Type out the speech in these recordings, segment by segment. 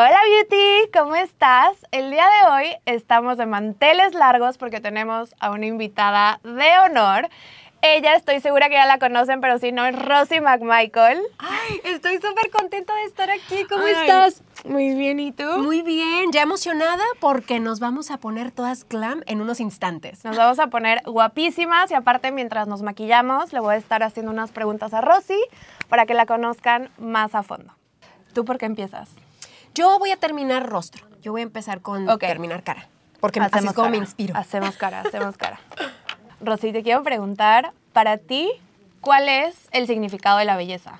Hola Beauty, ¿cómo estás? El día de hoy estamos de manteles largos porque tenemos a una invitada de honor. Ella estoy segura que ya la conocen, pero si no, es Rosy McMichael. Ay, estoy súper contenta de estar aquí. ¿Cómo Ay, estás? Muy bien, ¿y tú? Muy bien, ya emocionada porque nos vamos a poner todas glam en unos instantes. Nos vamos a poner guapísimas y aparte mientras nos maquillamos le voy a estar haciendo unas preguntas a Rosy para que la conozcan más a fondo. ¿Tú por qué empiezas? Yo voy a terminar rostro. Yo voy a empezar con Ok. terminar cara. Porque así es como cara. me inspiro. Hacemos cara, hacemos cara. Rosy, te quiero preguntar, para ti, ¿cuál es el significado de la belleza?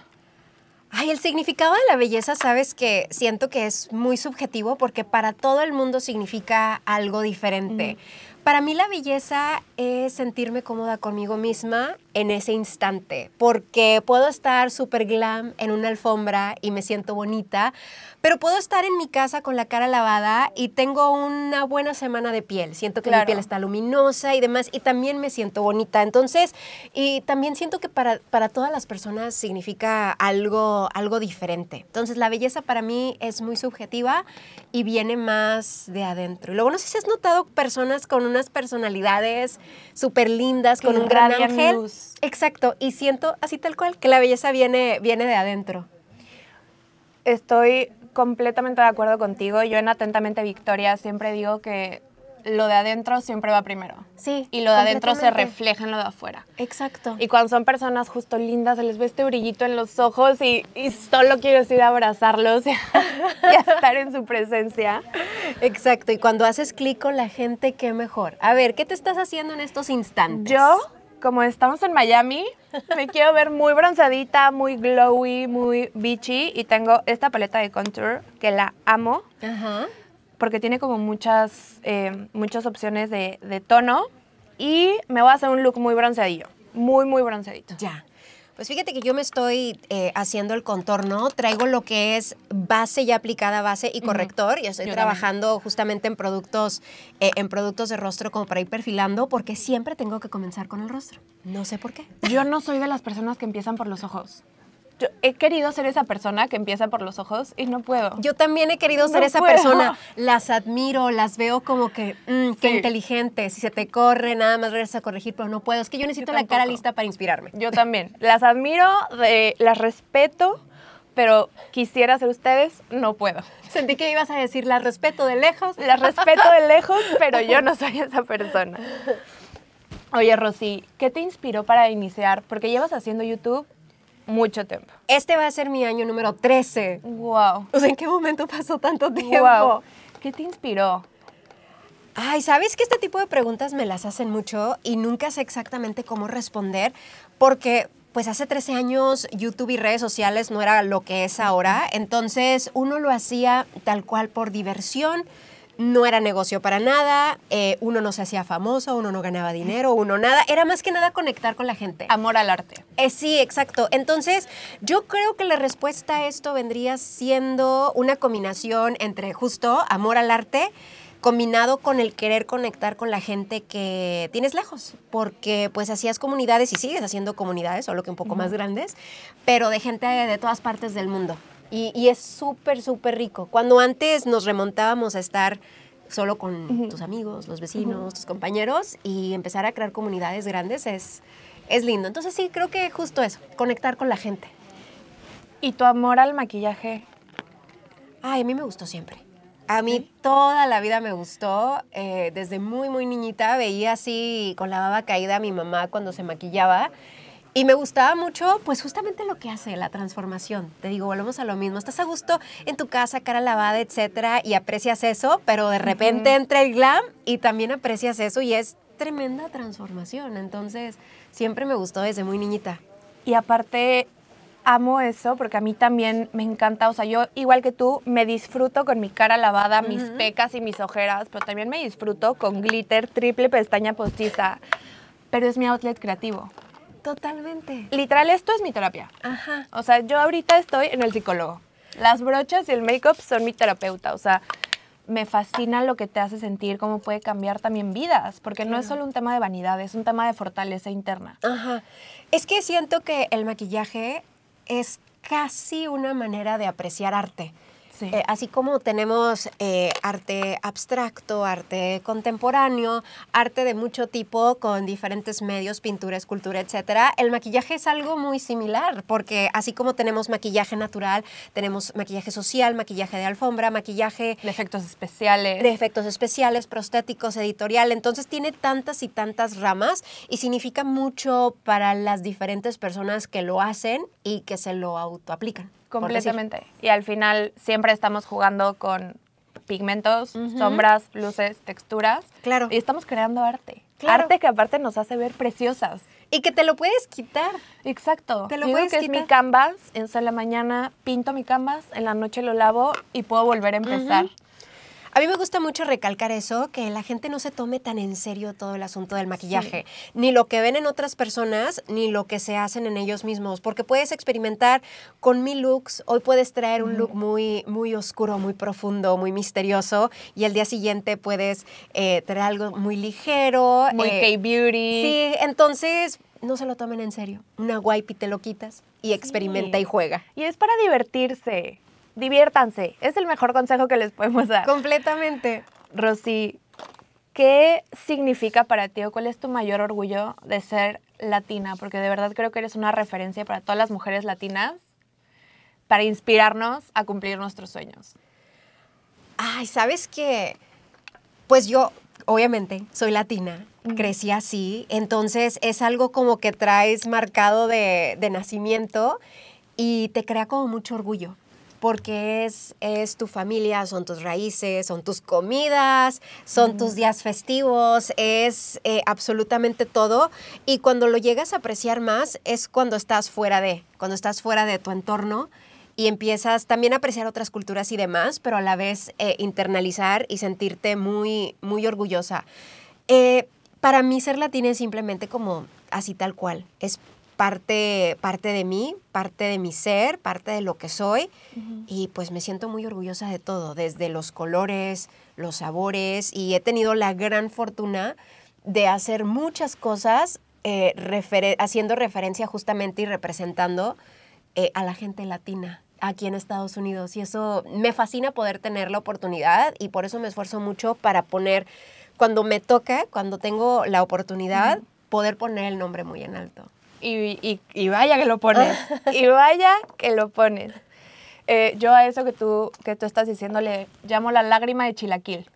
Ay, el significado de la belleza, sabes que siento que es muy subjetivo porque para todo el mundo significa algo diferente. Para mí la belleza es sentirme cómoda conmigo misma en ese instante, porque puedo estar súper glam en una alfombra y me siento bonita, pero puedo estar en mi casa con la cara lavada y tengo una buena semana de piel. Siento que Claro. mi piel está luminosa y demás, y también me siento bonita. Entonces, y también siento que para, para todas las personas significa algo, algo diferente. Entonces, la belleza para mí es muy subjetiva y viene más de adentro. Y luego, no sé si has notado personas con unas personalidades súper lindas, con un gran ángel. luz. Exacto, y siento así tal cual, que la belleza viene, viene de adentro. Estoy completamente de acuerdo contigo. Yo en Atentamente Victoria siempre digo que lo de adentro siempre va primero. Sí. Y lo de adentro se refleja en lo de afuera. Exacto. Y cuando son personas justo lindas, se les ve este brillito en los ojos y, y solo quieres ir a abrazarlos y, y a estar en su presencia. Exacto, y cuando haces clic con la gente, qué mejor. A ver, ¿qué te estás haciendo en estos instantes? Yo, como estamos en Miami, me quiero ver muy bronceadita, muy glowy, muy beachy y tengo esta paleta de contour que la amo Ajá. porque tiene como muchas, eh, muchas opciones de, de tono y me voy a hacer un look muy bronceadillo, muy, muy bronceadito. Ya. Pues fíjate que yo me estoy eh, haciendo el contorno, traigo lo que es base ya aplicada, base y corrector, y estoy Yo trabajando justamente en productos, eh, en productos de rostro como para ir perfilando, porque siempre tengo que comenzar con el rostro. No sé por qué. Yo no soy de las personas que empiezan por los ojos. Yo he querido ser esa persona que empieza por los ojos y no puedo. Yo también he querido ser No esa puedo. persona. Las admiro, las veo como que, mm, qué inteligente. Si se te corre, nada más regresas a corregir, pero no puedo. Es que yo necesito la cara lista para inspirarme. Yo también. Las admiro, las respeto, pero quisiera ser ustedes, no puedo. Sentí que ibas a decir la respeto de lejos. Las respeto de lejos, pero yo no soy esa persona. Oye, Rosy, ¿qué te inspiró para iniciar? Porque llevas haciendo YouTube mucho tiempo. Este va a ser mi año número 13. Wow. O sea, ¿en qué momento pasó tanto tiempo? Wow. ¿Qué te inspiró? Ay, ¿sabes que este tipo de preguntas me las hacen mucho y nunca sé exactamente cómo responder? Porque pues hace 13 años YouTube y redes sociales no era lo que es ahora, entonces uno lo hacía tal cual por diversión, no era negocio para nada, eh, uno no se hacía famoso, uno no ganaba dinero, uno nada, era más que nada conectar con la gente. Amor al arte. Eh, sí, exacto. Entonces, yo creo que la respuesta a esto vendría siendo una combinación entre justo amor al arte combinado con el querer conectar con la gente que tienes lejos, porque pues hacías comunidades y sigues haciendo comunidades, solo que un poco más grandes, pero de gente de todas partes del mundo. Y, y es súper, súper rico. Cuando antes nos remontábamos a estar solo con tus amigos, los vecinos, tus compañeros y empezar a crear comunidades grandes es, es lindo. Entonces sí, creo que justo eso, conectar con la gente. ¿Y tu amor al maquillaje? Ay, a mí me gustó siempre. A mí toda la vida me gustó. eh, desde muy, muy niñita veía así con la baba caída a mi mamá cuando se maquillaba. Y me gustaba mucho, pues justamente lo que hace la transformación. Te digo, volvemos a lo mismo. Estás a gusto en tu casa, cara lavada, etcétera, y aprecias eso, pero de repente entra el glam y también aprecias eso y es tremenda transformación. Entonces, siempre me gustó desde muy niñita. Y aparte, amo eso porque a mí también me encanta. O sea, yo, igual que tú, me disfruto con mi cara lavada, mis pecas y mis ojeras, pero también me disfruto con glitter, triple pestaña postiza. Pero es mi outlet creativo. Totalmente. Literal, esto es mi terapia. Ajá. O sea, yo ahorita estoy en el psicólogo. Las brochas y el make-up son mi terapeuta. O sea, me fascina lo que te hace sentir, cómo puede cambiar también vidas, porque no es solo un tema de vanidad, es un tema de fortaleza interna. Ajá. Es que siento que el maquillaje es casi una manera de apreciar arte. Sí. Eh, así como tenemos eh, arte abstracto, arte contemporáneo, arte de mucho tipo con diferentes medios, pintura, escultura, etcétera, el maquillaje es algo muy similar, porque así como tenemos maquillaje natural, tenemos maquillaje social, maquillaje de alfombra, maquillaje De efectos especiales. de efectos especiales, prostéticos, editorial. Entonces tiene tantas y tantas ramas y significa mucho para las diferentes personas que lo hacen y que se lo autoaplican. Completamente. Y al final siempre estamos jugando con pigmentos, sombras, luces, texturas. Claro. Y estamos creando arte. Claro. Arte que aparte nos hace ver preciosas. Y que te lo puedes quitar. Exacto. Te lo Yo digo puedes que es mi quitar. canvas, en la mañana pinto mi canvas, en la noche lo lavo y puedo volver a empezar. A mí me gusta mucho recalcar eso, que la gente no se tome tan en serio todo el asunto del maquillaje, ni lo que ven en otras personas, ni lo que se hacen en ellos mismos, porque puedes experimentar con mil looks, hoy puedes traer un look muy, muy oscuro, muy profundo, muy misterioso, y el día siguiente puedes eh, traer algo muy ligero. Muy eh, K-beauty. Sí, entonces no se lo tomen en serio. Una y te lo quitas y experimenta y juega. Y es para divertirse. Diviértanse. Es el mejor consejo que les podemos dar. Completamente. Rosy, ¿qué significa para ti o cuál es tu mayor orgullo de ser latina? Porque de verdad creo que eres una referencia para todas las mujeres latinas para inspirarnos a cumplir nuestros sueños. Ay, ¿sabes qué? Pues yo, obviamente, soy latina, crecí así, entonces es algo como que traes marcado de, de nacimiento y te crea como mucho orgullo. Porque es, es tu familia, son tus raíces, son tus comidas, son tus días festivos, es eh, absolutamente todo. Y cuando lo llegas a apreciar más es cuando estás fuera de, cuando estás fuera de tu entorno y empiezas también a apreciar otras culturas y demás, pero a la vez eh, internalizar y sentirte muy, muy orgullosa. Eh, para mí ser latina es simplemente como así tal cual. Es parte, parte de mí, parte de mi ser, parte de lo que soy. Y pues me siento muy orgullosa de todo, desde los colores, los sabores. Y he tenido la gran fortuna de hacer muchas cosas eh, haciendo referencia justamente y representando eh, a la gente latina aquí en Estados Unidos. Y eso me fascina poder tener la oportunidad y por eso me esfuerzo mucho para poner, cuando me toca, cuando tengo la oportunidad, poder poner el nombre muy en alto. Y, y- y vaya que lo pones. y vaya que lo pones. Eh, yo a eso que tú, que tú estás diciendo le llamo la lágrima de chilaquil.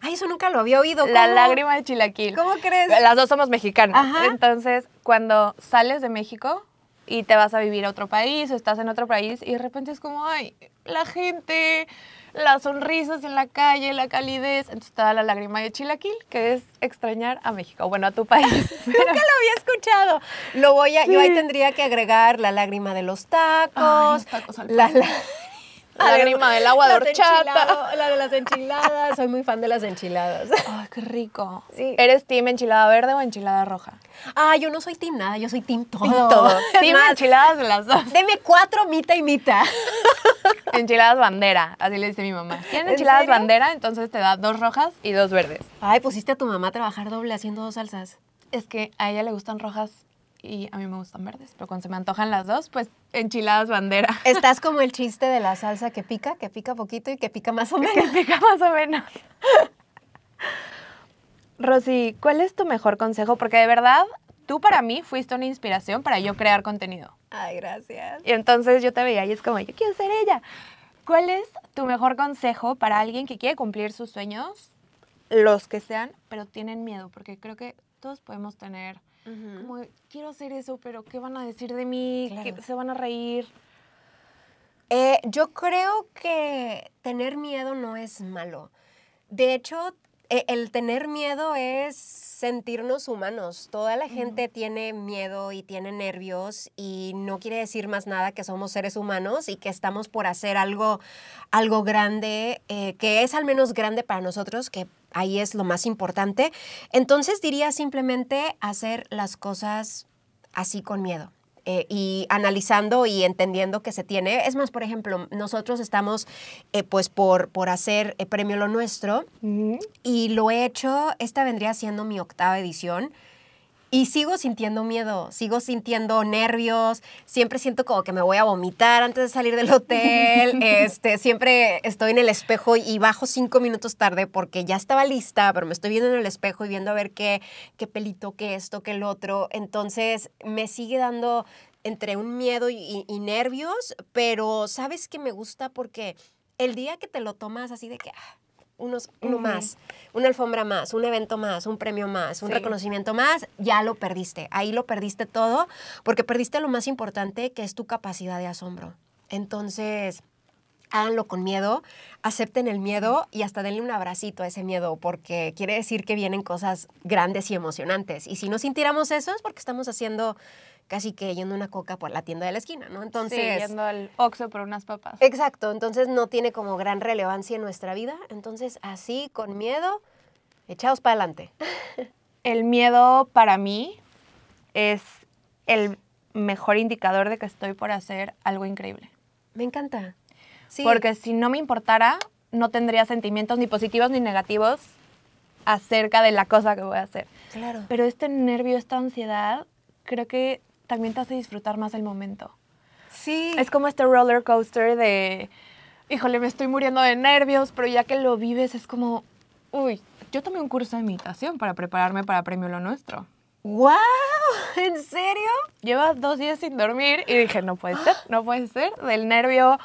Ay, eso nunca lo había oído. La lágrima de chilaquil. ¿Cómo crees? Las dos somos mexicanas. Ajá. Entonces, cuando sales de México y te vas a vivir a otro país o estás en otro país y de repente es como, ay, la gente, las sonrisas en la calle, la calidez. Entonces te da la lágrima de chilaquil, que es extrañar a México. Bueno, a tu país. Nunca lo había escuchado. Lo voy a, Yo ahí tendría que agregar la lágrima de los tacos. Ay, los tacos al la, la- La lágrima del agua de horchata. La de las enchiladas. Soy muy fan de las enchiladas. Ay, qué rico. Sí. ¿Eres team enchilada verde o enchilada roja? Ah, yo no soy team nada, yo soy team todo. Team todo. Es Team más, enchiladas de las dos. Deme cuatro, mitad y mitad. Enchiladas bandera, así le dice mi mamá. ¿Quieren ¿En enchiladas serio? bandera? Entonces te da dos rojas y dos verdes. Ay, pusiste a tu mamá a trabajar doble haciendo dos salsas. Es que a ella le gustan rojas y a mí me gustan verdes, pero cuando se me antojan las dos, pues enchiladas bandera. Estás como el chiste de la salsa que pica, que pica poquito y que pica más o Que menos. pica más o menos. Rosy, ¿cuál es tu mejor consejo? Porque de verdad, tú para mí fuiste una inspiración para yo crear contenido. Ay, gracias. Y entonces yo te veía y es como, yo quiero ser ella. ¿Cuál es tu mejor consejo para alguien que quiere cumplir sus sueños? Los que sean, pero tienen miedo, porque creo que todos podemos tener como, quiero hacer eso, pero ¿qué van a decir de mí? Claro. ¿Qué se van a reír? Eh, yo creo que tener miedo no es malo. De hecho, eh, el tener miedo es sentirnos humanos. Toda la gente tiene miedo y tiene nervios y no quiere decir más nada que somos seres humanos y que estamos por hacer algo, algo grande, eh, que es al menos grande para nosotros, que ahí es lo más importante. Entonces diría simplemente hacer las cosas así con miedo. eh, y analizando y entendiendo que se tiene. Es más, por ejemplo, nosotros estamos eh, pues por, por hacer eh, Premio Lo Nuestro y lo he hecho, esta vendría siendo mi octava edición. Y sigo sintiendo miedo, sigo sintiendo nervios, siempre siento como que me voy a vomitar antes de salir del hotel, este, siempre estoy en el espejo y bajo cinco minutos tarde porque ya estaba lista, pero me estoy viendo en el espejo y viendo a ver qué, qué pelito, qué esto, qué el otro. Entonces me sigue dando entre un miedo y, y nervios, pero sabes que me gusta porque el día que te lo tomas así de que... ah, unos, uno más, una alfombra más, un evento más, un premio más, un Sí. reconocimiento más, ya lo perdiste. Ahí lo perdiste todo porque perdiste lo más importante que es tu capacidad de asombro. Entonces, háganlo con miedo, acepten el miedo y hasta denle un abracito a ese miedo porque quiere decir que vienen cosas grandes y emocionantes. Y si no sintiéramos eso es porque estamos haciendo casi que yendo una coca por la tienda de la esquina, ¿no? Entonces... sí, yendo al Oxxo por unas papas. Exacto, entonces no tiene como gran relevancia en nuestra vida. Entonces, así, con miedo, echaos para adelante. El miedo para mí es el mejor indicador de que estoy por hacer algo increíble. Me encanta. Sí. Porque si no me importara, no tendría sentimientos ni positivos ni negativos acerca de la cosa que voy a hacer. Claro. Pero este nervio, esta ansiedad, creo que también te hace disfrutar más el momento. Sí. Es como este roller coaster de, híjole, me estoy muriendo de nervios, pero ya que lo vives es como, uy, yo tomé un curso de meditación para prepararme para Premio Lo Nuestro. ¡Wow! ¿En serio? Lleva dos días sin dormir y dije, no puede ser, no puede ser, del nervio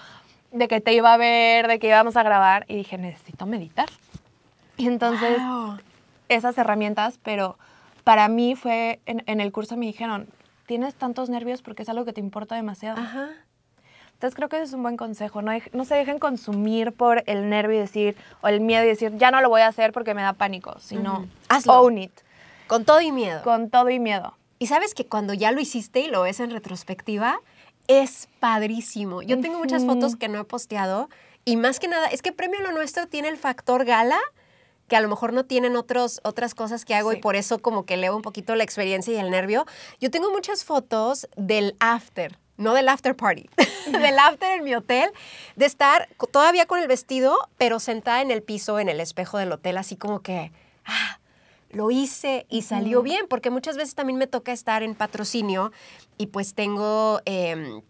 de que te iba a ver, de que íbamos a grabar, y dije, necesito meditar. Y entonces, Wow. esas herramientas, pero para mí fue, en, en el curso me dijeron, tienes tantos nervios porque es algo que te importa demasiado. Ajá. Entonces creo que ese es un buen consejo, no, no se dejen consumir por el nervio y decir, o el miedo y decir, ya no lo voy a hacer porque me da pánico, sino. Hazlo. own it, Con todo y miedo. con todo y miedo. Y sabes que cuando ya lo hiciste y lo ves en retrospectiva, es padrísimo. Yo tengo muchas fotos que no he posteado y más que nada, es que Premio Lo Nuestro tiene el factor gala que a lo mejor no tienen otros, otras cosas que hago Sí. y por eso como que leo un poquito la experiencia y el nervio. Yo tengo muchas fotos del after, no del after party, del after en mi hotel, de estar todavía con el vestido, pero sentada en el piso, en el espejo del hotel, así como que, ah, lo hice y salió bien, porque muchas veces también me toca estar en patrocinio y pues tengo... em,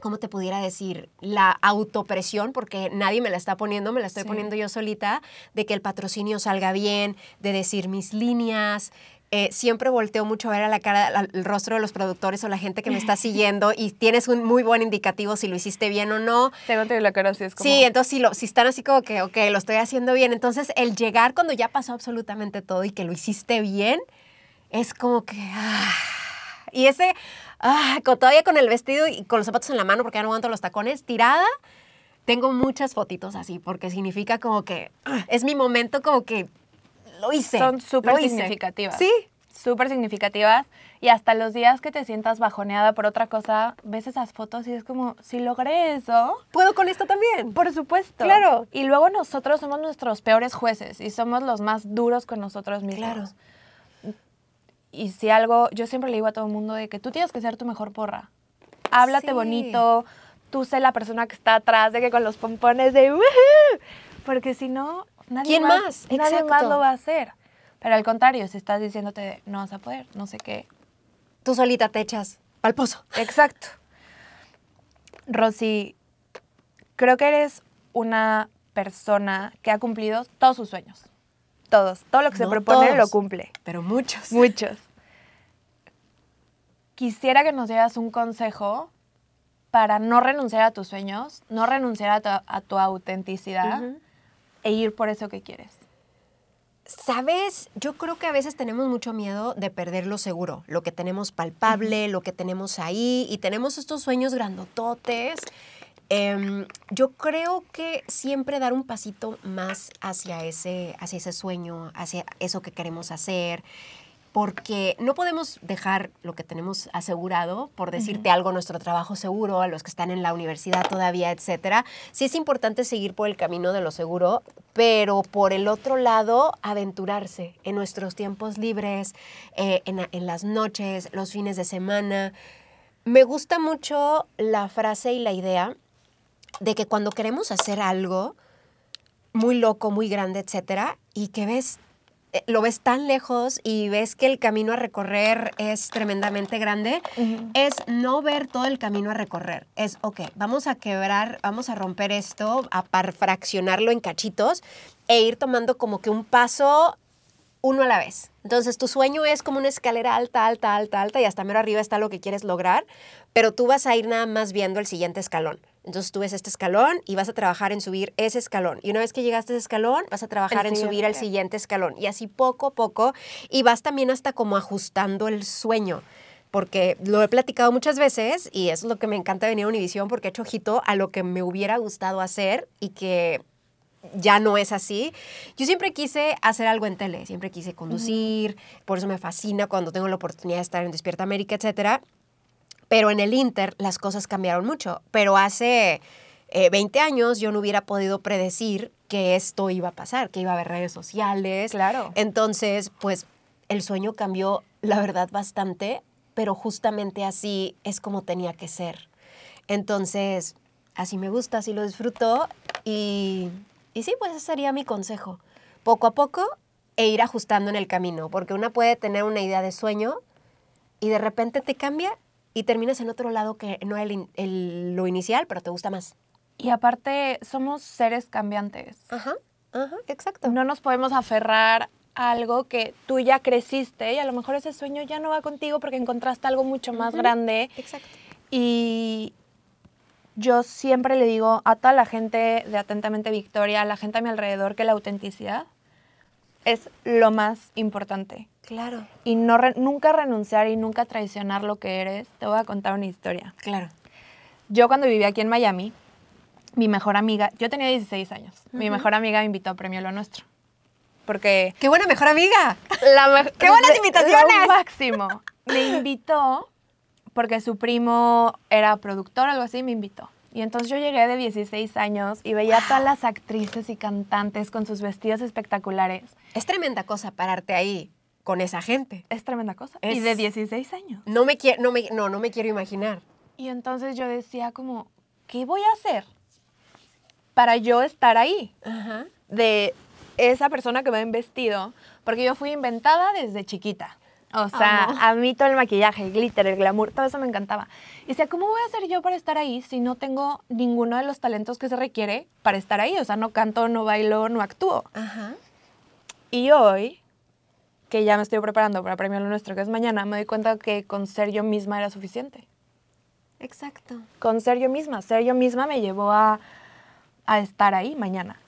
¿Cómo te pudiera decir? La autopresión, porque nadie me la está poniendo, me la estoy Sí. poniendo yo solita, de que el patrocinio salga bien, de decir mis líneas. Eh, siempre volteo mucho a ver a la cara, al rostro de los productores o la gente que me está siguiendo y tienes un muy buen indicativo si lo hiciste bien o no. Según te la cara así es como... Sí, entonces si, lo, si están así como que, ok, lo estoy haciendo bien, entonces el llegar cuando ya pasó absolutamente todo y que lo hiciste bien, es como que... ah, y ese, ah, con- todavía con el vestido y con los zapatos en la mano porque ya no aguanto los tacones, tirada, tengo muchas fotitos así porque significa como que ah, es mi momento como que lo hice. Son súper significativas. Sí. Súper significativas. Y hasta los días que te sientas bajoneada por otra cosa, ves esas fotos y es como, si logré eso, Puedo con esto también. por supuesto. Claro. Y luego nosotros somos nuestros peores jueces y somos los más duros con nosotros mismos. Claro. Y si algo, yo siempre le digo a todo el mundo de que tú tienes que ser tu mejor porra. Háblate Sí. bonito, tú sé la persona que está atrás, de que con los pompones de "Woohoo", Porque si no, nadie ¿Quién más, más? nadie más lo va a hacer. Pero al contrario, si estás diciéndote no vas a poder, no sé qué. Tú solita te echas al pozo. Exacto. Rosy, creo que eres una persona que ha cumplido todos sus sueños. Todos. Todo lo que se propone todos. lo cumple. Pero muchos. Muchos. Quisiera que nos dieras un consejo para no renunciar a tus sueños, no renunciar a tu, a tu autenticidad e ir por eso que quieres. Sabes, yo creo que a veces tenemos mucho miedo de perder lo seguro, lo que tenemos palpable, lo que tenemos ahí, y tenemos estos sueños grandototes. Em, yo creo que siempre dar un pasito más hacia ese, hacia ese sueño, hacia eso que queremos hacer, porque no podemos dejar lo que tenemos asegurado, por decirte algo, nuestro trabajo seguro, a los que están en la universidad todavía, etcétera. Sí es importante seguir por el camino de lo seguro, pero por el otro lado, aventurarse en nuestros tiempos libres, eh, en, en las noches, los fines de semana. Me gusta mucho la frase y la idea de que cuando queremos hacer algo muy loco, muy grande, etcétera, y que ves lo ves tan lejos y ves que el camino a recorrer es tremendamente grande, es no ver todo el camino a recorrer. Es, ok, vamos a quebrar, vamos a romper esto, a fraccionarlo en cachitos e ir tomando como que un paso uno a la vez. Entonces tu sueño es como una escalera alta, alta, alta, alta y hasta mero arriba está lo que quieres lograr, pero tú vas a ir nada más viendo el siguiente escalón. Entonces tú ves este escalón y vas a trabajar en subir ese escalón. Y una vez que llegaste a ese escalón, vas a trabajar en subir el siguiente escalón. Y así poco a poco. Y vas también hasta como ajustando el sueño. Porque lo he platicado muchas veces y es lo que me encanta venir a Univisión porque he hecho ojito a lo que me hubiera gustado hacer y que ya no es así. Yo siempre quise hacer algo en tele, siempre quise conducir, por eso me fascina cuando tengo la oportunidad de estar en Despierta América, etcétera. Pero en el Inter las cosas cambiaron mucho. Pero hace 20 eh, años yo no hubiera podido predecir que esto iba a pasar, que iba a haber redes sociales. Claro. Entonces, pues el sueño cambió, la verdad, bastante, pero justamente así es como tenía que ser. Entonces, así me gusta, así lo disfruto y, y sí, pues ese sería mi consejo. Poco a poco e ir ajustando en el camino, porque una puede tener una idea de sueño y de repente te cambia y terminas en otro lado que no es el, lo inicial, pero te gusta más. Y aparte, somos seres cambiantes. Ajá, ajá, exacto. No nos podemos aferrar a algo que tú ya creciste y a lo mejor ese sueño ya no va contigo porque encontraste algo mucho más grande. Exacto. Y yo siempre le digo a toda la gente de Atentamente Victoria, a la gente a mi alrededor, que la autenticidad es lo más importante. Claro. Y no nunca renunciar y nunca traicionar lo que eres. Te voy a contar una historia. Claro. Yo cuando vivía aquí en Miami, mi mejor amiga, yo tenía 16 años, mi mejor amiga me invitó a Premio Lo Nuestro. Porque... ¡Qué buena mejor amiga! La ¡Qué buenas invitaciones! Lo máximo. Me invitó porque su primo era productor, algo así, me invitó. Y entonces yo llegué de 16 años y veía a todas las actrices y cantantes con sus vestidos espectaculares. Es tremenda cosa pararte ahí con esa gente. Es tremenda cosa. y de 16 años. No me, no, me, no, no me quiero imaginar. Y entonces yo decía como, ¿qué voy a hacer para yo estar ahí? De esa persona que me ha vestido, porque yo fui inventada desde chiquita. O sea, a mí todo el maquillaje, el glitter, el glamour, todo eso me encantaba. Y decía, ¿cómo voy a hacer yo para estar ahí si no tengo ninguno de los talentos que se requiere para estar ahí? O sea, no canto, no bailo, no actúo. Ajá. Y hoy, que ya me estoy preparando para Premio Lo Nuestro, que es mañana, me doy cuenta que con ser yo misma era suficiente. Exacto. Con ser yo misma. Ser yo misma me llevó a, a estar ahí mañana.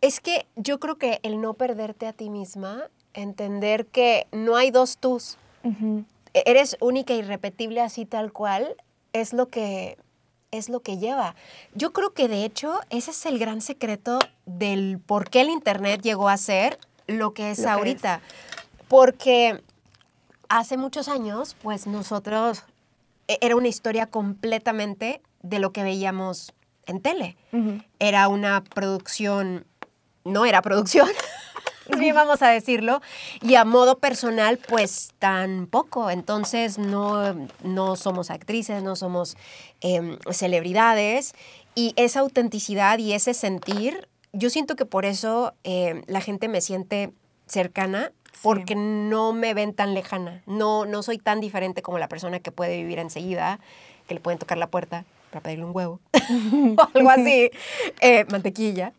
Es que yo creo que el no perderte a ti misma entender que no hay dos tus. E-, eres única y repetible así tal cual, es lo que es lo que lleva. Yo creo que de hecho ese es el gran secreto del por qué el internet llegó a ser lo que es ahorita. Porque hace muchos años, pues nosotros e-, era una historia completamente de lo que veíamos en tele. Era una producción, no era producción, bien vamos a decirlo, y a modo personal, pues tampoco. Entonces no, no somos actrices, no somos em, celebridades, y esa autenticidad y ese sentir, yo siento que por eso em, la gente me siente cercana, porque no me ven tan lejana, no, no soy tan diferente como la persona que puede vivir enseguida, que le pueden tocar la puerta para pedirle un huevo o algo así, eh, mantequilla.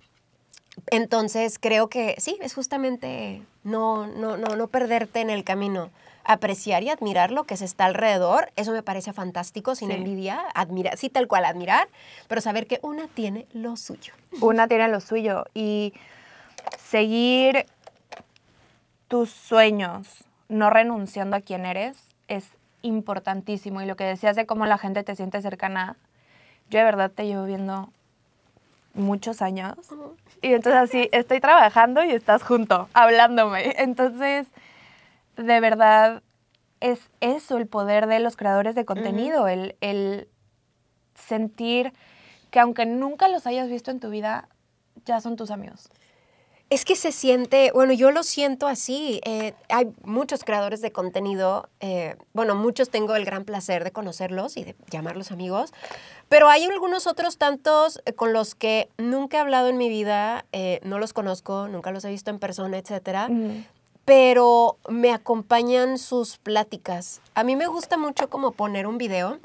Entonces creo que sí, es justamente no, no, no, no perderte en el camino. Apreciar y admirar lo que se está alrededor, eso me parece fantástico, sin envidia, admirar, sí, tal cual, admirar, pero saber que una tiene lo suyo. Una tiene lo suyo y seguir tus sueños, no renunciando a quien eres, es importantísimo. Y lo que decías de cómo la gente te siente cercana, yo de verdad te llevo viendo muchos años. Y entonces así, estoy trabajando y estás junto, hablándome. Entonces, de verdad, es eso el poder de los creadores de contenido, el, el sentir que aunque nunca los hayas visto en tu vida, ya son tus amigos. Es que se siente, bueno, yo lo siento así. Eh, hay muchos creadores de contenido, eh, bueno, muchos tengo el gran placer de conocerlos y de llamarlos amigos, pero hay algunos otros tantos eh, con los que nunca he hablado en mi vida, no los conozco, nunca los he visto en persona, etcétera. Pero me acompañan sus pláticas. A mí me gusta mucho como poner un video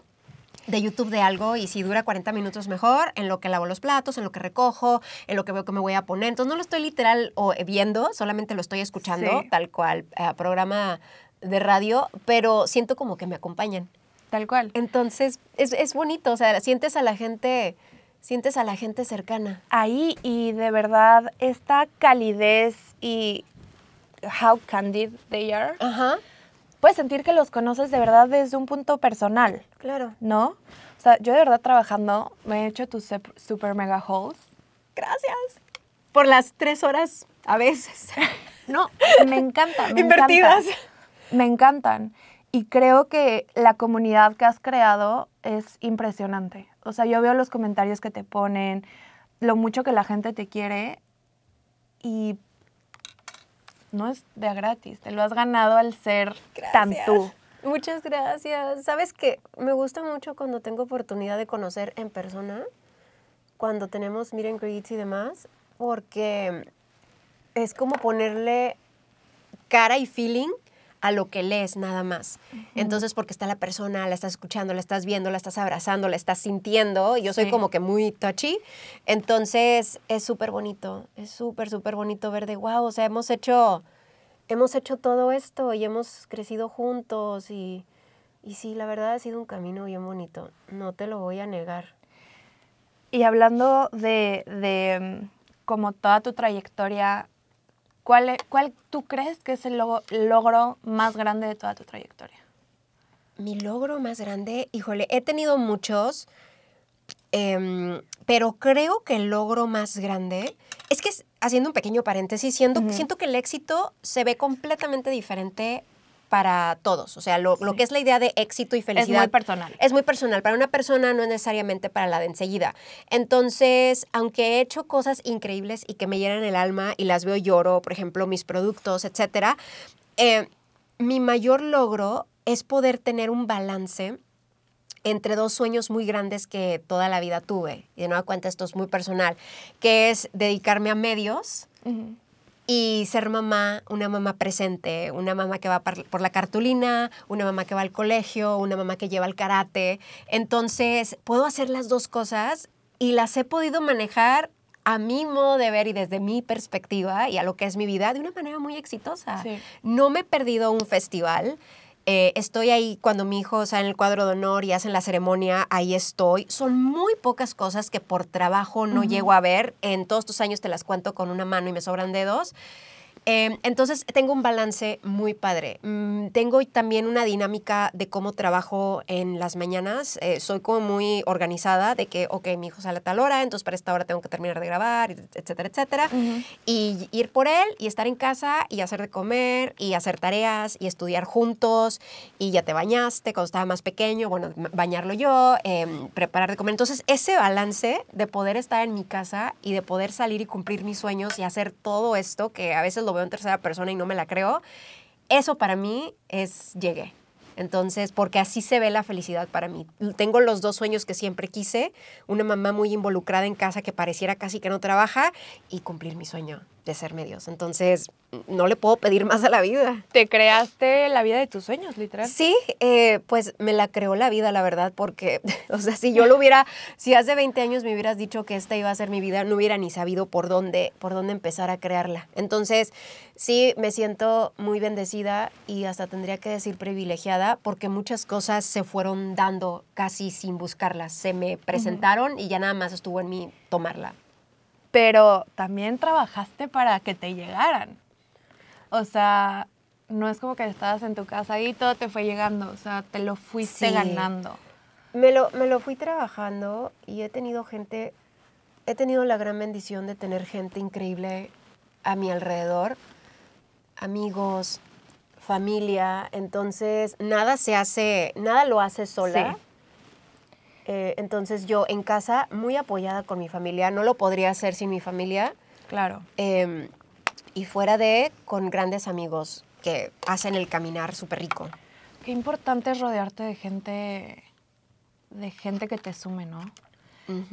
de YouTube de algo y si dura 40 minutos mejor, en lo que lavo los platos, en lo que recojo, en lo que veo que me voy a poner. Entonces no lo estoy literal o viendo, solamente lo estoy escuchando, Sí. tal cual, eh, programa de radio, pero siento como que me acompañan. Tal cual. Entonces es, es bonito, o sea, sientes a la gente, sientes a la gente cercana. Ahí y de verdad esta calidez y how candid they are, Ajá, puedes sentir que los conoces de verdad desde un punto personal, claro. ¿no? O sea, yo de verdad trabajando me he hecho tus super mega hauls. Gracias. Por las tres horas a veces. No, me encanta, me Invertidas. encanta. Me encantan. Y creo que la comunidad que has creado es impresionante. O sea, yo veo los comentarios que te ponen, lo mucho que la gente te quiere y no es de a gratis, te lo has ganado al ser tan tú. Muchas gracias. Sabes que me gusta mucho cuando tengo oportunidad de conocer en persona, cuando tenemos and greets y demás, porque es como ponerle cara y feeling a lo que lees nada más. Entonces, porque está la persona, la estás escuchando, la estás viendo, la estás abrazando, la estás sintiendo. y Yo soy Sí. como que muy touchy. Entonces, es súper bonito. Es súper, súper bonito ver de, wow, o sea, hemos hecho, hemos hecho todo esto y hemos crecido juntos. Y, y sí, la verdad ha sido un camino bien bonito. No te lo voy a negar. Y hablando de, de, mm, como toda tu trayectoria, ¿cuál, e- ¿cuál tú crees que es el logo- logro más grande de toda tu trayectoria? Mi logro más grande, híjole, he tenido muchos, em, pero creo que el logro más grande es que, haciendo un pequeño paréntesis, siento, Ujú. siento que el éxito se ve completamente diferente para todos. O sea, lo, lo Sí. que es la idea de éxito y Es felicidad. muy personal. Es muy personal. Para una persona no es necesariamente para la de enseguida. Entonces, aunque he hecho cosas increíbles y que me llenan el alma y las veo lloro, por ejemplo, mis productos, etcétera, eh, mi mayor logro es poder tener un balance entre dos sueños muy grandes que toda la vida tuve. Y de nueva cuenta esto es muy personal, que es dedicarme a medios. Y ser mamá, una mamá presente, una mamá que va por la cartulina, una mamá que va al colegio, una mamá que lleva el karate. Entonces, puedo hacer las dos cosas y las he podido manejar a mi modo de ver y desde mi perspectiva y a lo que es mi vida de una manera muy exitosa. Sí. No me he perdido un festival. Eh, estoy ahí cuando mi hijo sale en el cuadro de honor y hacen la ceremonia, ahí estoy. Son muy pocas cosas que por trabajo no llego a ver. En todos estos años te las cuento con una mano y me sobran dedos. Eh, entonces tengo un balance muy padre. Mm, tengo también una dinámica de cómo trabajo en las mañanas. Eh, soy como muy organizada de que, ok, mi hijo sale a tal hora, entonces para esta hora tengo que terminar de grabar, etcétera, etcétera. Ujú. Y ir por él y estar en casa y hacer de comer y hacer tareas y estudiar juntos y ya te bañaste cuando estaba más pequeño, bueno, bañarlo yo, em, preparar de comer. Entonces ese balance de poder estar en mi casa y de poder salir y cumplir mis sueños y hacer todo esto que a veces lo veo en tercera persona y no me la creo, eso para mí es llegué. Entonces, porque así se ve la felicidad para mí. Tengo los dos sueños que siempre quise, una mamá muy involucrada en casa que pareciera casi que no trabaja y cumplir mi sueño de ser medios. Entonces, no le puedo pedir más a la vida. Te creaste la vida de tus sueños, literal. Sí, eh, pues me la creó la vida, la verdad, porque, o sea, si yo lo hubiera, si hace 20 años me hubieras dicho que esta iba a ser mi vida, no hubiera ni sabido por dónde, por dónde empezar a crearla. Entonces, sí, me siento muy bendecida y hasta tendría que decir privilegiada, porque muchas cosas se fueron dando casi sin buscarlas. Se me presentaron y ya nada más estuvo en mí tomarla. Pero también trabajaste para que te llegaran. O sea, no es como que estabas en tu casa y todo te fue llegando. O sea, te lo fuiste Sí. ganando. Me lo, me lo fui trabajando y he tenido gente, he tenido la gran bendición de tener gente increíble a mi alrededor, amigos, familia, entonces nada se hace, nada lo hace sola. Sí. Eh, entonces yo en casa, muy apoyada con mi familia, no lo podría hacer sin mi familia, Claro. eh, y fuera de, con grandes amigos que hacen el caminar súper rico. Qué importante es rodearte de gente, de gente que te sume, ¿no?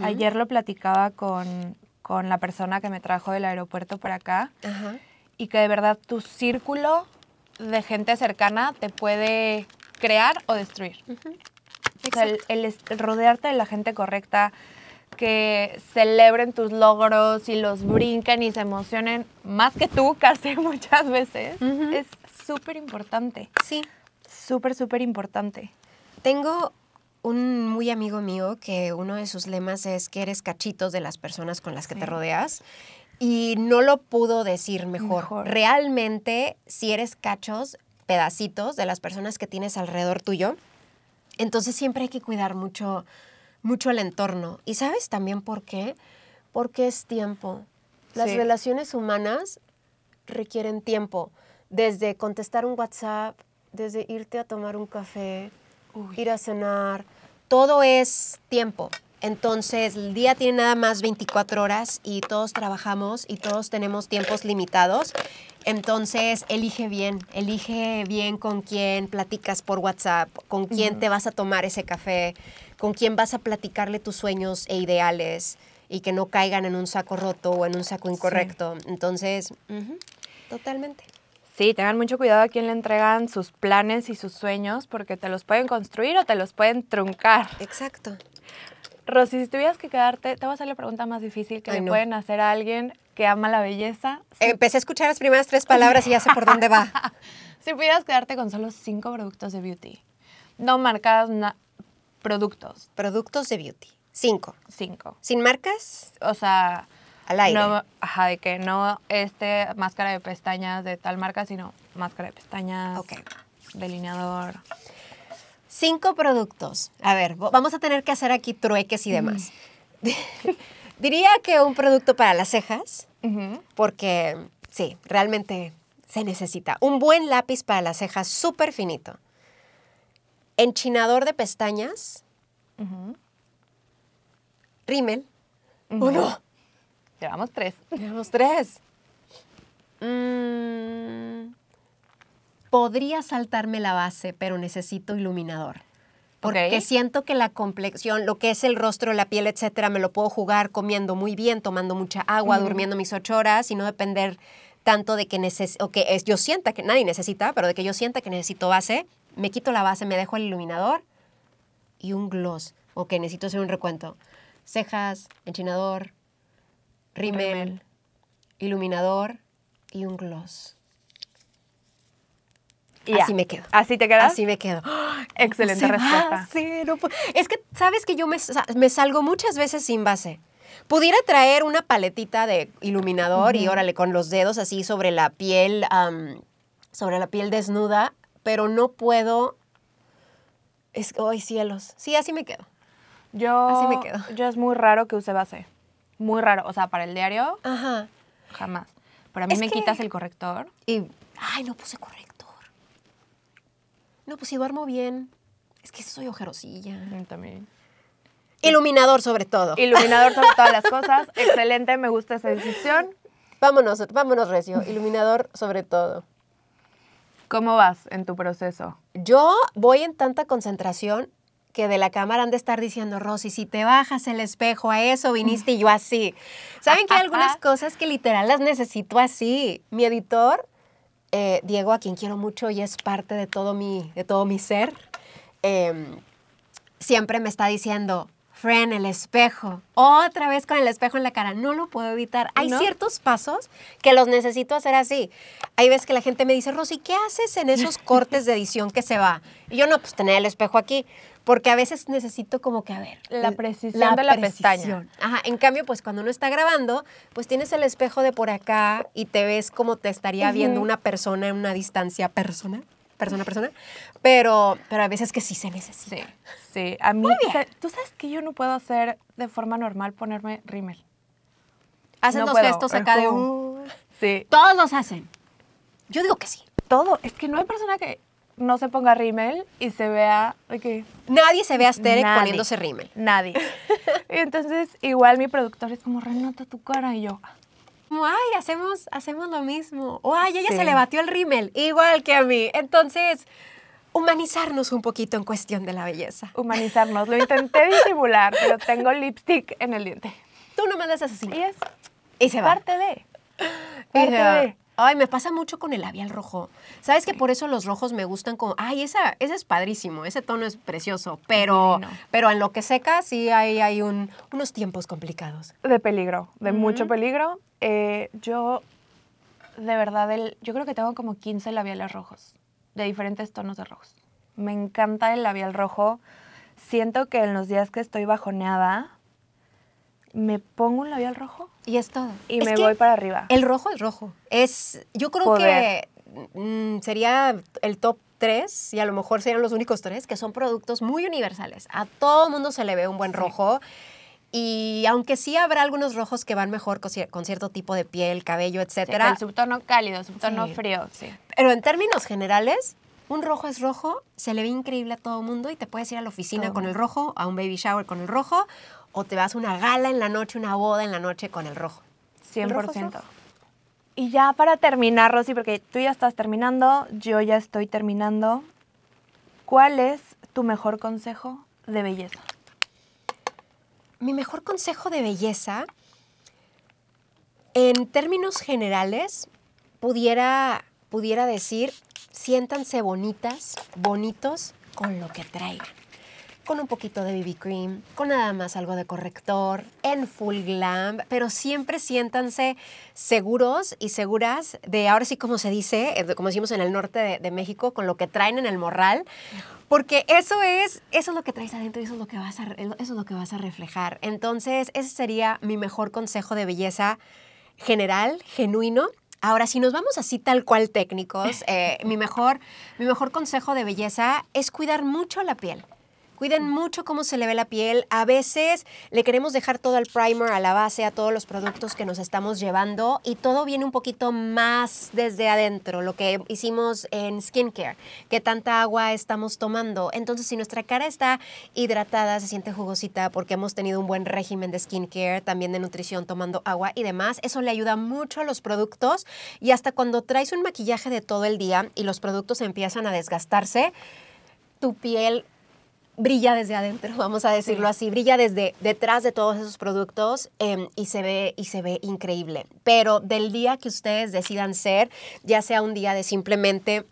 Ayer lo platicaba con, con la persona que me trajo del aeropuerto para acá Ajá. y que de verdad tu círculo de gente cercana te puede crear o destruir. O sea, el, el es- el rodearte de la gente correcta, que celebren tus logros y los brinquen y se emocionen más que tú casi muchas veces, es súper importante. Sí. Súper, súper importante. Tengo un muy amigo mío que uno de sus lemas es que eres cachitos de las personas con las que Sí. te rodeas. Y no lo pudo decir mejor. Mejor. Realmente, si eres cachos, pedacitos de las personas que tienes alrededor tuyo, entonces siempre hay que cuidar mucho, mucho el entorno. ¿Y sabes también por qué? Porque es tiempo. Las Sí. relaciones humanas requieren tiempo. Desde contestar un WhatsApp, desde irte a tomar un café, ir a cenar, todo es tiempo. Entonces, el día tiene nada más 24 horas y todos trabajamos y todos tenemos tiempos limitados. Entonces, elige bien, elige bien con quién platicas por WhatsApp, con quién te vas a tomar ese café, con quién vas a platicarle tus sueños e ideales y que no caigan en un saco roto o en un saco incorrecto. Entonces, totalmente. Sí, tengan mucho cuidado a quién le entregan sus planes y sus sueños porque te los pueden construir o te los pueden truncar. Exacto. Rosy, si tuvieras que quedarte, te voy a hacer la pregunta más difícil que Ay, le no. pueden hacer a alguien que ama la belleza. Empecé a escuchar las primeras tres palabras y ya sé por dónde va. si pudieras quedarte con solo cinco productos de beauty, no marcas, productos, Productos de beauty. Cinco. cinco. Sin marcas, O sea, al aire. no, ajá, de que no este máscara de pestañas de tal marca, sino máscara de pestañas, Ok. delineador. Cinco productos. A ver, vamos a tener que hacer aquí trueques y demás. Diría que un producto para las cejas, Porque sí, realmente se necesita. Un buen lápiz para las cejas súper finito. Enchinador de pestañas. Rímel. Ujú. Uno. Llevamos tres. Tenemos tres. Mm, podría saltarme la base, pero necesito iluminador. Porque siento que la complexión, lo que es el rostro, la piel, etcétera, me lo puedo jugar comiendo muy bien, tomando mucha agua, durmiendo mis ocho horas y no depender tanto de que neces o que es, yo sienta que nadie necesita, pero de que yo sienta que necesito base, me quito la base, me dejo el iluminador y un gloss. Ok, necesito hacer un recuento. Cejas, enchinador, Rímel. iluminador y un gloss. Y ya. Así me quedo. ¿Así te quedas? Así me quedo. Excelente Se va, respuesta. sí, no. Es que, ¿sabes que yo me, me salgo muchas veces sin base? Pudiera traer una paletita de iluminador y órale, con los dedos así sobre la piel, am, sobre la piel desnuda, pero no puedo. Es, ¡Ay, cielos! Sí, así me quedo. Yo, Así me quedo. yo es muy raro que use base. Muy raro. O sea, para el diario, Ajá. jamás. Pero a mí Es me que- quitas el corrector. Y, ay, no puse corrector. No, pues si duermo bien. Es que soy ojerosilla. También. Iluminador sobre todo. Iluminador sobre todas las cosas. Excelente, me gusta esa decisión. Vámonos, vámonos, Recio. Iluminador sobre todo. ¿Cómo vas en tu proceso? Yo voy en tanta concentración que de la cámara han de estar diciendo, Rosy, si te bajas el espejo a eso, viniste y yo así. ¿Saben que hay algunas cosas que literal las necesito así? Mi editor, eh, Diego, a quien quiero mucho y es parte de todo mi, de todo mi ser, em, siempre me está diciendo, Fren, el espejo, otra vez con el espejo en la cara, no lo puedo evitar. Hay ¿No? ciertos pasos que los necesito hacer así. Hay veces que la gente me dice, Rosy, ¿qué haces en esos cortes de edición que se va? Y yo no, pues tener el espejo aquí, porque a veces necesito como que, a ver. La precisión de la pestaña. precisión. Ajá, en cambio, pues cuando uno está grabando, pues tienes el espejo de por acá y te ves como te estaría viendo una persona en una distancia persona, persona, persona, pero, pero a veces que sí se necesita. Sí, sí. A mí, o sea, tú sabes que yo no puedo hacer de forma normal ponerme rímel. Hacen No los puedo, gestos acá de... "Uh". Sí. Todos los hacen. Yo digo que sí. Todo. Es que no hay persona que no se ponga rímel y se vea de que Nadie se ve asteric Nadie. poniéndose rímel. nadie. y entonces, igual mi productor es como, renota tu cara. Y yo, Como, ay, hacemos, hacemos lo mismo. O, ay, ella Sí. se le batió el rímel, igual que a mí. Entonces, humanizarnos un poquito en cuestión de la belleza. humanizarnos. Lo intenté disimular, pero tengo lipstick en el diente. Tú no me das así. Y es Y se va. parte de. Y se Parte va. Ay, me pasa mucho con el labial rojo. ¿Sabes que por eso los rojos me gustan como, ay, esa, ese es padrísimo, ese tono es precioso, pero, pero en lo que seca sí hay, hay un- unos tiempos complicados. De peligro, de mucho peligro. Eh, yo, de verdad, el, yo creo que tengo como 15 labiales rojos, de diferentes tonos de rojos. Me encanta el labial rojo. Siento que en los días que estoy bajoneada, me pongo un labial rojo Y es todo. y Es me voy para arriba. El rojo es rojo. Es, yo creo Poder. que mm, sería el top 3 y a lo mejor serían los únicos tres que son productos muy universales. A todo el mundo se le ve un buen Sí. rojo. Y aunque sí habrá algunos rojos que van mejor con, cier- con cierto tipo de piel, cabello, Sí, etcétera. el subtono cálido, subtono Sí. frío, sí. Pero en términos generales, un rojo es rojo, se le ve increíble a todo mundo y te puedes ir a la oficina Todo. con el rojo, a un baby shower con el rojo, o te vas a una gala en la noche, una boda en la noche con el rojo. El rojo es 100%. rojo. Y ya para terminar, Rosy, porque tú ya estás terminando, yo ya estoy terminando. ¿Cuál es tu mejor consejo de belleza? Mi mejor consejo de belleza, en términos generales, pudiera, pudiera decir, siéntanse bonitas, bonitos con lo que traigan. Con un poquito de BB cream, con nada más algo de corrector, en full glam, pero siempre siéntanse seguros y seguras de, ahora sí como se dice, eh, como decimos en el norte de, México, con lo que traen en el morral, porque eso es, eso es lo que traes adentro y eso es lo que vas a, eso es lo que vas a reflejar. Entonces, ese sería mi mejor consejo de belleza general, genuino. Ahora, si nos vamos así tal cual técnicos, eh, mi, mejor, mi mejor consejo de belleza es cuidar mucho la piel. Cuiden mucho cómo se le ve la piel. A veces le queremos dejar todo el primer a la base, a todos los productos que nos estamos llevando y todo viene un poquito más desde adentro, lo que hicimos en skincare, que tanta agua estamos tomando. Entonces, si nuestra cara está hidratada, se siente jugosita porque hemos tenido un buen régimen de skincare, también de nutrición, tomando agua y demás, eso le ayuda mucho a los productos y hasta cuando traes un maquillaje de todo el día y los productos empiezan a desgastarse, tu piel brilla desde adentro, vamos a decirlo así, brilla desde detrás de todos esos productos em, y, se ve, y se ve increíble. Pero del día que ustedes decidan ser, ya sea un día de simplemente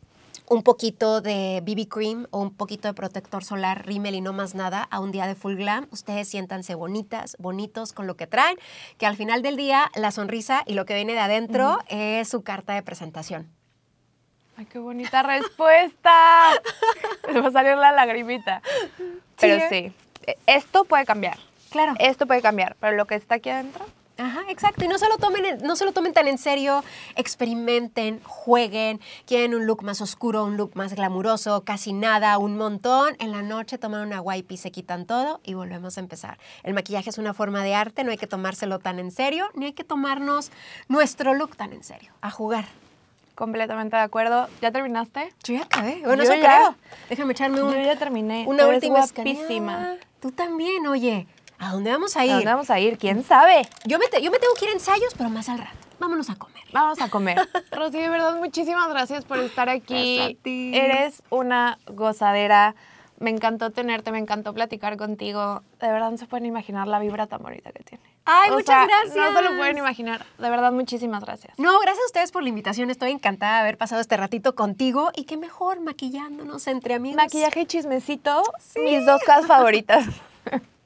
un poquito de BB cream o un poquito de protector solar, rímel y no más nada, a un día de full glam, ustedes siéntanse bonitas, bonitos con lo que traen, que al final del día la sonrisa y lo que viene de adentro es su carta de presentación. Ay, qué bonita respuesta. Me va a salir la lagrimita. Pero Sí, sí, e- esto puede cambiar. Claro. Esto puede cambiar, pero lo que está aquí adentro, Ajá, exacto. Y no se lo tomen, en- no se lo tomen tan en serio. Experimenten, jueguen. Quieren un look más oscuro, un look más glamuroso, casi nada, un montón. En la noche toman una wipe y se quitan todo y volvemos a empezar. El maquillaje es una forma de arte, no hay que tomárselo tan en serio, ni hay que tomarnos nuestro look tan en serio. A jugar. Completamente de acuerdo. ¿Ya terminaste? Yo ya acabé. Bueno, Yo eso ya. creo. Déjame echarme un, Yo ya terminé. una Tú última guapísima. Tú también, oye. ¿A dónde vamos a ir? ¿A dónde vamos a ir? ¿Quién sabe? Yo, me te- yo me tengo que ir a ensayos, pero más al rato. Vámonos a comer. Vamos a comer. Rosy, de verdad, muchísimas gracias por estar aquí. Gracias a ti. Eres una gozadera. Me encantó tenerte, me encantó platicar contigo. De verdad, no se pueden imaginar la vibra tan bonita que tiene. Ay, O muchas sea, gracias. No se lo pueden imaginar. De verdad, muchísimas gracias. No, gracias a ustedes por la invitación. Estoy encantada de haber pasado este ratito contigo y qué mejor maquillándonos entre amigos. Maquillaje y chismecito, mis dos cosas favoritas.